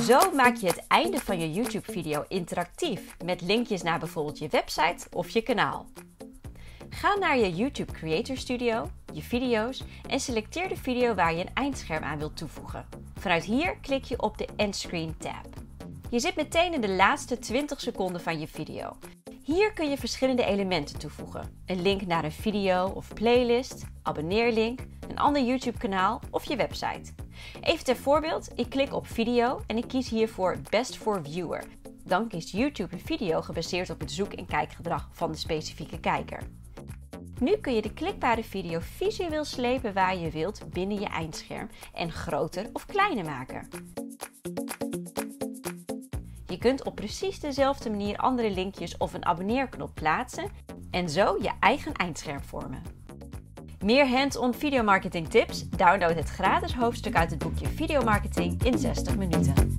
Zo maak je het einde van je YouTube-video interactief met linkjes naar bijvoorbeeld je website of je kanaal. Ga naar je YouTube Creator Studio, je video's en selecteer de video waar je een eindscherm aan wilt toevoegen. Vanuit hier klik je op de Endscreen tab. Je zit meteen in de laatste 20 seconden van je video. Hier kun je verschillende elementen toevoegen. Een link naar een video of playlist, abonneerlink, een ander YouTube kanaal of je website. Even ter voorbeeld, ik klik op video en ik kies hiervoor Best for Viewer. Dan kiest YouTube een video gebaseerd op het zoek- en kijkgedrag van de specifieke kijker. Nu kun je de klikbare video visueel slepen waar je wilt binnen je eindscherm en groter of kleiner maken. Je kunt op precies dezelfde manier andere linkjes of een abonneerknop plaatsen en zo je eigen eindscherm vormen. Meer hands-on videomarketing tips? Download het gratis hoofdstuk uit het boekje Videomarketing in 60 minuten.